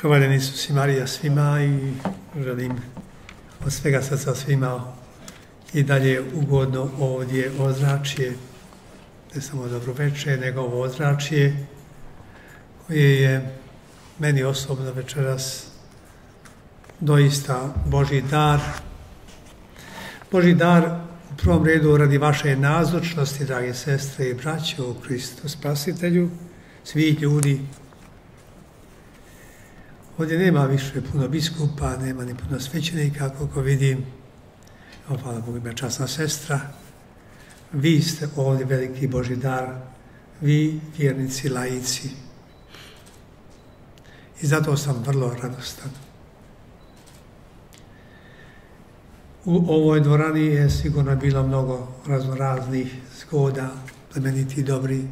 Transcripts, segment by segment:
Hvaljen Isus i Marija svima i želim od svega srca svima i dalje ugodno ovdje ozračje, ne samo dobro večer, nego ovo ozračje koje je meni osobno večeras doista Boži dar. Boži dar u prvom redu radi vaše nazočnosti, drage sestre i braće u Kristu Spasitelju, svih ljudi Ovdje nema više puno biskupa, nema ni puno svećenika, koliko vidim. O, hvala Bogu, ima časna sestra. Vi ste ovdje veliki Boži dar, vi vjernici, lajici. I zato sam vrlo radostan. U ovoj dvorani je sigurno bilo mnogo raznoraznih zgoda, plemeniti dobri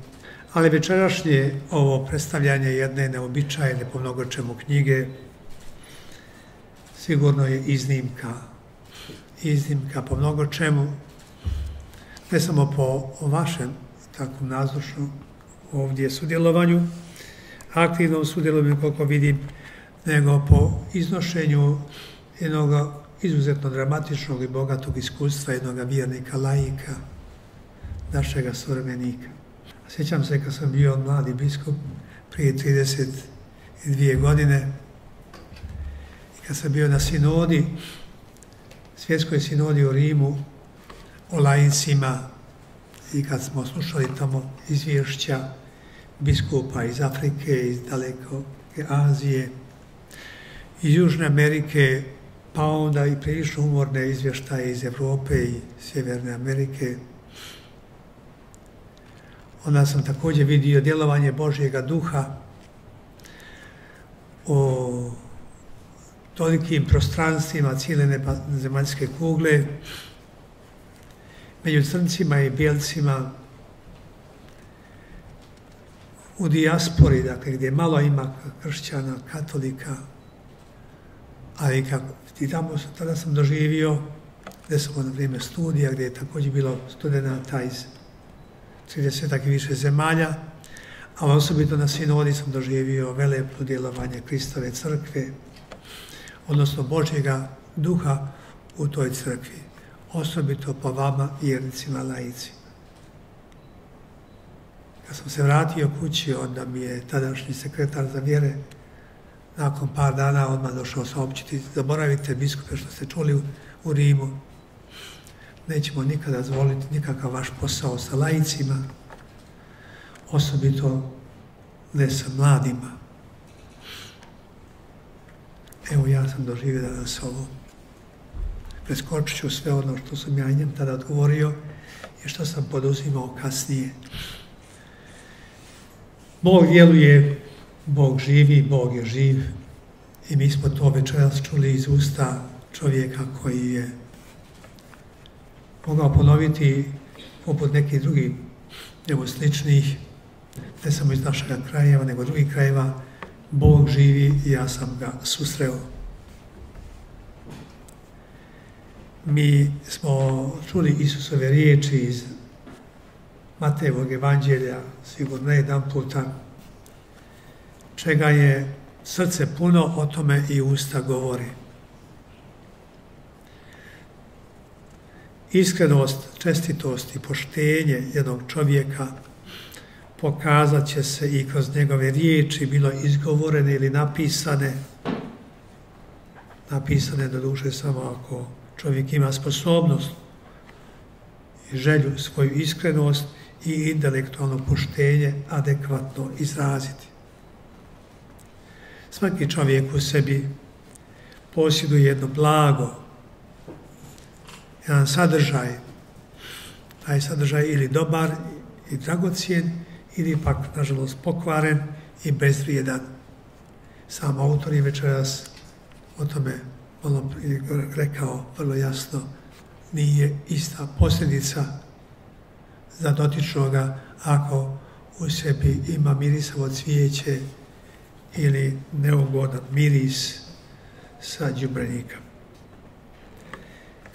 ali večerašnje ovo predstavljanje jedne neobičajne po mnogo čemu knjige sigurno je iznimka. Iznimka po mnogo čemu, ne samo po vašem takvom nazočnom ovdje sudjelovanju, aktivnom sudjelovanju koliko vidim, nego po iznošenju jednog izuzetno dramatičnog i bogatog iskustva jednog vjernika, laika, našega suvremenika. Sjećam se kad sam bio mladi biskup prije 32 godine i kad sam bio na sinodi, svjetskoj sinodi u Rimu, o lajicima i kad smo slušali tamo izvješća biskupa iz Afrike, iz daleko Azije, iz Južne Amerike, pa onda i prilično umorne izvještaje iz Europe i Sjeverne Amerike, onda sam također vidio djelovanje Božjega duha o tolikim prostranstvima cijele zemaljske kugle, među crncima i bijelcima, u dijaspori, dakle, gdje malo ima kršćana, katolika, ali kako, i tamo tada sam doživio, gdje sam na vrijeme studija, gdje je također bilo studenta iz 30 i više zemalja, a osobito na sinodi sam doživio velepno djelovanje Kristove crkve, odnosno Božjega duha u toj crkvi, osobito po vama, vjernicima, laici. Kad sam se vratio kući, onda mi je tadašnji sekretar za vjere nakon par dana odmah došao saopćiti, zaboravite biskupe što ste čuli u Rimu, nećemo nikada zvoliti nikakav vaš posao sa lajicima, osobito ne sa mladima. Evo ja sam doživio danas ovo. Preskočit ću sve ono što sam ja njem tada odgovorio i što sam poduzimao kasnije. Bog djeluje, Bog živi, Bog je živ i mi smo to večeras čuli iz usta čovjeka koji je mogao ponoviti poput nekih drugih evo sličnih, ne samo iz našega krajeva, nego drugih krajeva, Bog živi i ja sam ga susreo. Mi smo čuli Isusove riječi iz Matejevog evanđelja, sigurno jedan puta, čega je srce puno, o tome i usta govori. Iskrenost, čestitost i poštenje jednog čovjeka pokazat će se i kroz njegove riječi, bilo izgovorene ili napisane, napisane do duše samo ako čovjek ima sposobnost i želju, svoju iskrenost i intelektualno poštenje adekvatno izraziti. Svaki čovjek u sebi posjeduje jedno blago, jedan sadržaj, taj sadržaj ili dobar i dragocijen ili pak, nažalost, pokvaren i bezvrijedan. Sam autor je večeras o tome malo rekao vrlo jasno, nije ista posljedica za dotičnoga ako u sebi ima mirisavo cvijeće ili neugodan miris sa džubrenika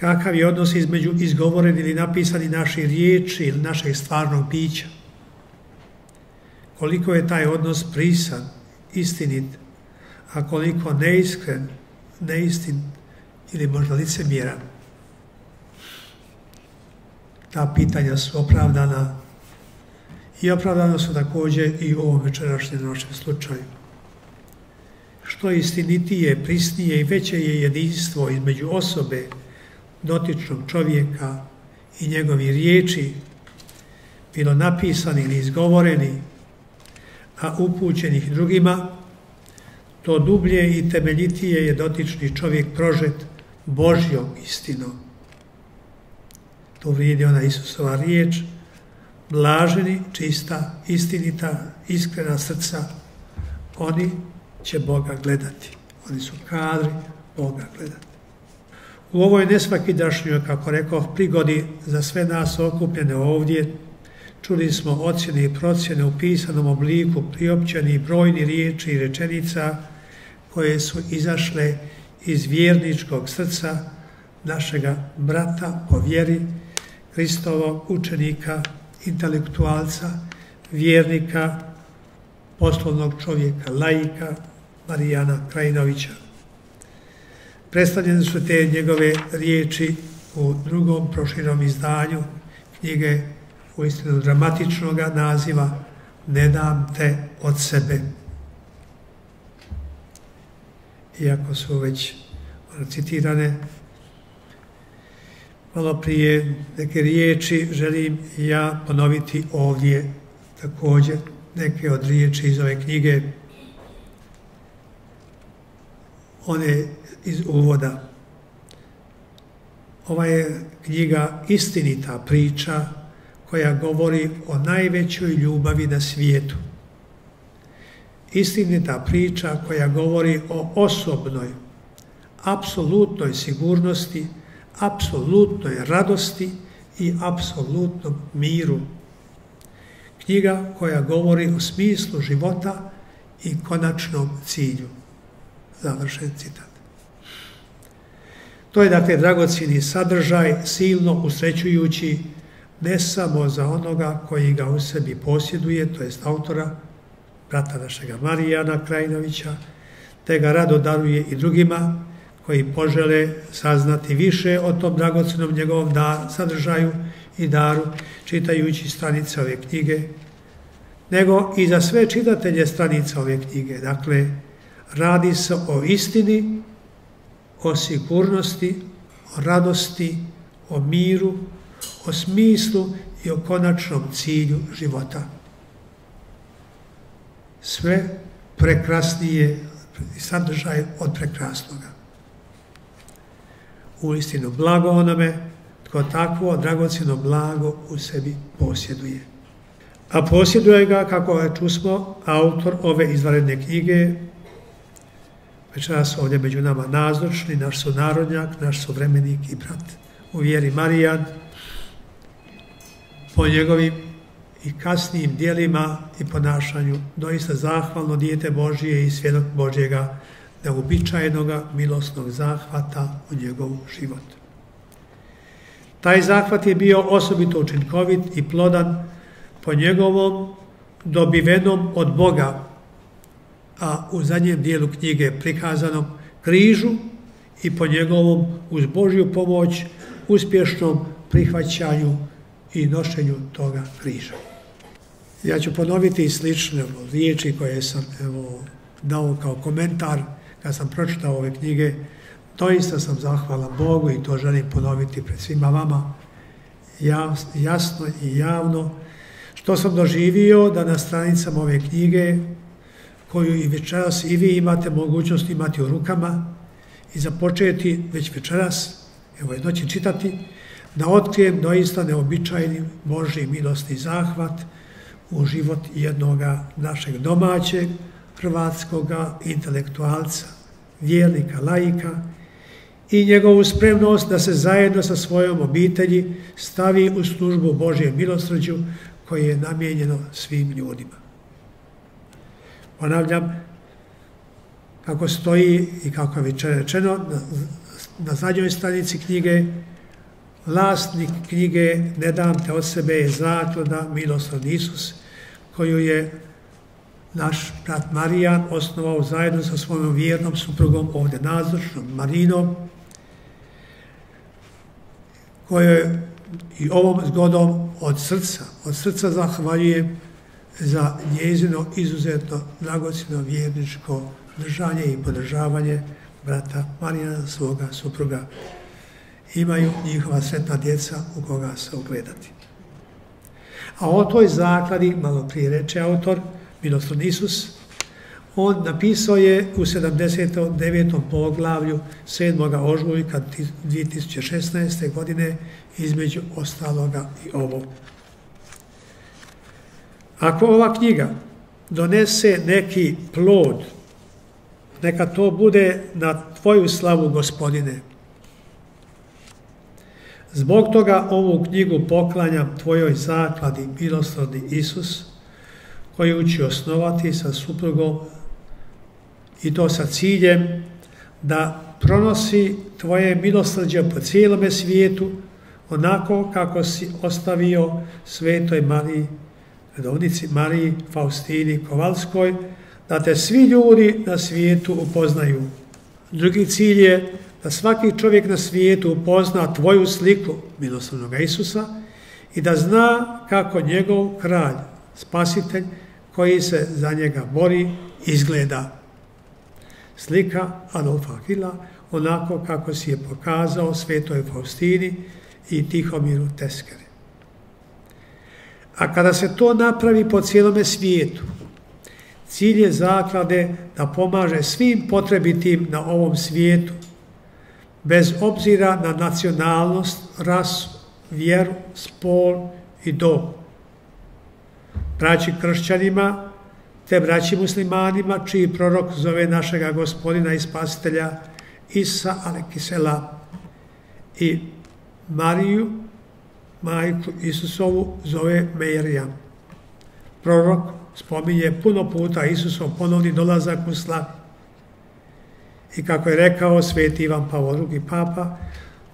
kakav je odnos između izgovoreni ili napisani naše riječi ili našeg stvarnog bića. Koliko je taj odnos prisan, istinit, a koliko neiskren, neistin ili možda licemjeran. Ta pitanja su opravdana i opravdano su također i u ovom večerašnjem našem slučaju. Što istinitije, prisnije i veće je jedinstvo između osobe, dotičnog čovjeka i njegovi riječi, bilo napisani ili izgovoreni, a upućenih drugima, to dublje i temeljitije je dotični čovjek prožet Božjom istinom. To vrijedi ona Isusova riječ, blaženi, čista, istinita, iskrena srca, oni će Boga gledati. Oni su kadri Boga gledati. U ovoj nesvakidašnjoj, kako rekao, prigodi za sve nas okupljene ovdje, čuli smo ocjene i procjene u pisanom obliku, priopćeni brojni riječi i rečenica koje su izašle iz vjerničkog srca našega brata po vjeri, Hristovog učenika, intelektualca, vjernika, poslovnog čovjeka, laika, Marijana Krajinovića. Predstavljene su te njegove riječi u drugom proširom izdanju knjige u istinu dramatičnog naziva Ne dam te od sebe. Iako su već citirane malo prije neke riječi, želim ja ponoviti ovdje također neke od riječi iz ove knjige one iz uvoda. Ova je knjiga istinita priča koja govori o najvećoj ljubavi na svijetu. Istinita priča koja govori o osobnoj, apsolutnoj sigurnosti, apsolutnoj radosti i apsolutnom miru. Knjiga koja govori o smislu života i konačnom cilju. Završen citat. To je dakle dragocjeni sadržaj, silno usrećujući ne samo za onoga koji ga u sebi posjeduje, to jest autora, brata našega Marijana Krajinovića, te ga rado daruje i drugima koji požele saznati više o tom dragocjenom njegovom sadržaju i daru, čitajući stranice ove knjige, nego i za sve čitatelje stranica ove knjige. Dakle, Radi se o istini, o sigurnosti, o radosti, o miru, o smislu i o konačnom cilju života. Sve prekrasnije sadržaj od prekrasnoga. U istinu blago onome tko takvo dragocjeno blago u sebi posjeduje. A posjeduje ga, kako je čusmo, autor ove izvanredne knjige, večeras ovdje među nama nazočni, naš sunarodnjak, naš suvremenik i brat u vjeri Marijan, po njegovim i kasnijim dijelima i ponašanju doista zahvalno dijete Božije i svjedok Božjega neobičajenoga milosnog zahvata u njegov život. Taj zahvat je bio osobito učinkovit i plodan po njegovom dobivenom od Boga a u zadnjem dijelu knjige prikazanom križu i po njegovom uz Božju pomoć uspješnom prihvaćanju i nošenju toga križa. Ja ću ponoviti slične riječi koje sam evo, dao kao komentar kad sam pročitao ove knjige. Doista sam zahvalan Bogu i to želim ponoviti pred svima vama jasno i javno što sam doživio da na stranicama ove knjige koju i večeras i vi imate mogućnost imati u rukama i započeti već večeras, evo jedno će čitati, da otkrijem doista neobičajni Boži milostni zahvat u život jednoga našeg domaćeg, hrvatskoga intelektualca, vjernika, laika i njegovu spremnost da se zajedno sa svojom obitelji stavi u službu Božje milosrđu koje je namijenjeno svim ljudima. Ponavljam, kako stoji i kako je već rečeno na, na zadnjoj stranici knjige, vlasnik knjige Ne dam te od sebe je zaklada milosrdni Isus, koju je naš brat Marijan osnovao zajedno sa svojom vjernom suprugom ovdje nazočnom Marinom, kojoj i ovom zgodom od srca, od srca zahvaljujem za njezino izuzetno dragocjeno vjerničko držanje i podržavanje brata Marijana, svoga supruga. Imaju njihova sretna djeca u koga se ugledati. A o toj zakladi, malo prije reče autor, Miloslav Isus, on napisao je u 79. poglavlju 7. ožujka 2016. godine između ostaloga i ovo. Ako ova knjiga donese neki plod, neka to bude na tvoju slavu, gospodine. Zbog toga ovu knjigu poklanjam tvojoj zakladi, milosrdni Isus, koju će osnovati sa suprugom i to sa ciljem da pronosi tvoje milosrđe po cijelome svijetu, onako kako si ostavio svetoj Mariji, redovnici Mariji Faustini Kovalskoj, da te svi ljudi na svijetu upoznaju. Drugi cilj je da svaki čovjek na svijetu upozna tvoju sliku milosrdnog Isusa i da zna kako njegov kralj, spasitelj, koji se za njega bori, izgleda. Slika Adolfa Hila, onako kako si je pokazao svetoj Faustini i Tihomiru Teskeri. A kada se to napravi po cijelome svijetu, cilj je zaklade da pomaže svim potrebitim na ovom svijetu, bez obzira na nacionalnost, rasu, vjeru, spol i dob. Braći kršćanima, te braći muslimanima, čiji prorok zove našega gospodina i spasitelja Isa Alekisela i Mariju, majku Isusovu, zove Mejrijam. Prorok spominje puno puta Isusov ponovni dolazak u slavi. I kako je rekao sveti Ivan Pavlo II. papa,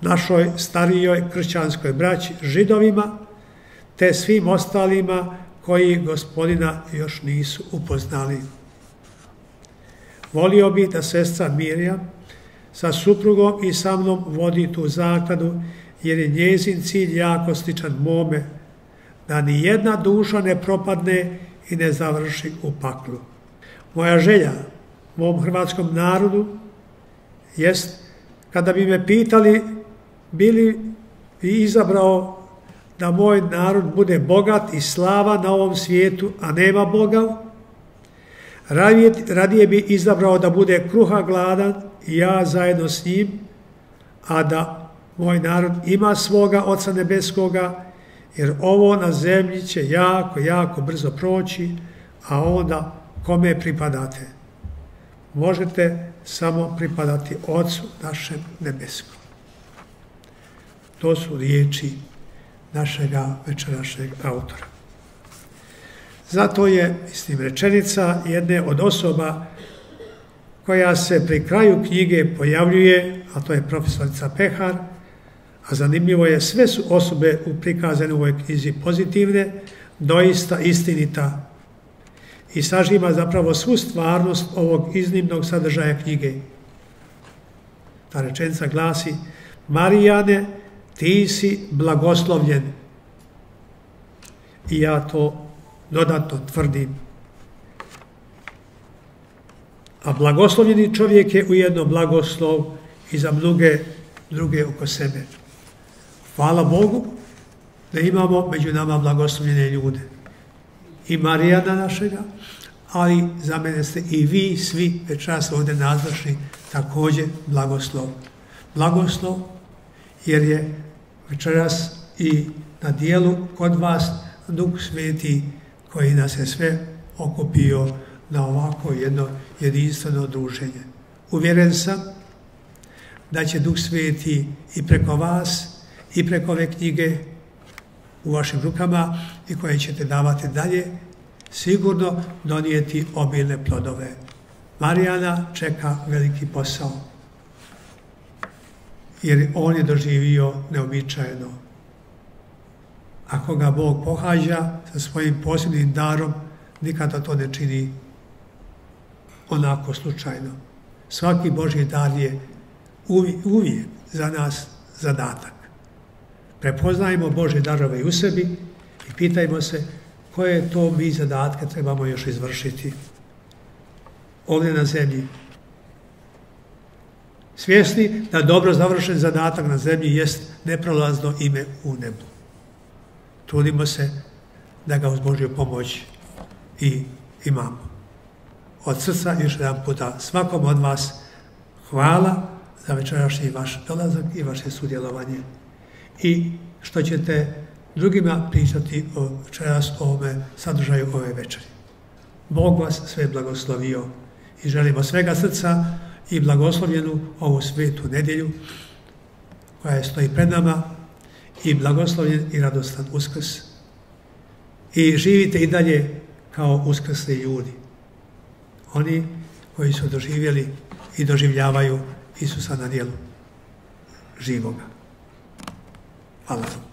našoj starijoj kršćanskoj braći židovima, te svim ostalima koji gospodina još nisu upoznali. Volio bi da sestra Mirja sa suprugom i sa mnom vodi tu zakladu jer je njezin cilj jako sličan mome, da ni jedna duša ne propadne i ne završi u paklu. Moja želja mom hrvatskom narodu jest kada bi me pitali bili bi izabrao da moj narod bude bogat i slava na ovom svijetu, a nema Boga, radije, radije bi izabrao da bude kruha gladan i ja zajedno s njim, a da moj narod ima svoga Oca Nebeskoga, jer ovo na zemlji će jako, jako brzo proći, a onda kome pripadate? Možete samo pripadati Ocu našem Nebeskom. To su riječi našega večerašnjeg autora. Zato je, mislim, rečenica jedne od osoba koja se pri kraju knjige pojavljuje, a to je profesorica Pehar, a zanimljivo je, sve su osobe u prikazane u ovoj knjizi pozitivne, doista istinita i sažima zapravo svu stvarnost ovog iznimnog sadržaja knjige. Ta rečenica glasi, Marijane, ti si blagoslovljen. I ja to dodatno tvrdim. A blagoslovljeni čovjek je ujedno blagoslov i za mnoge druge oko sebe. Hvala Bogu da imamo među nama blagoslovljene ljude. I Marijana našega, ali za mene ste i vi svi večeras ovdje nazočni također blagoslov. Blagoslov jer je večeras i na dijelu kod vas Duh Sveti koji nas je sve okupio na ovako jedno jedinstveno druženje. Uvjeren sam da će Duh Sveti i preko vas i preko ove knjige u vašim rukama i koje ćete davati dalje, sigurno donijeti obilne plodove. Marijana čeka veliki posao, jer on je doživio neobičajeno. Ako ga Bog pohađa sa svojim posebnim darom, nikada to ne čini onako slučajno. Svaki Božji dar je uvijek za nas zadatak. Prepoznajmo Božje darove u sebi i pitajmo se koje to mi zadatke trebamo još izvršiti ovdje na zemlji. Svjesni da dobro završen zadatak na zemlji jest neprolazno ime u nebu. Trudimo se da ga uz Božju pomoć i imamo. Od srca još jedan puta svakom od vas hvala za večerašnji vaš dolazak i vaše sudjelovanje i što ćete drugima pričati o večeras ovome sadržaju ove večeri. Bog vas sve blagoslovio i želimo svega srca i blagoslovljenu ovu svetu nedjelju koja je stoji pred nama i blagoslovljen i radostan uskrs. I živite i dalje kao uskrsni ljudi. Oni koji su doživjeli i doživljavaju Isusa na dijelu živoga. Hvala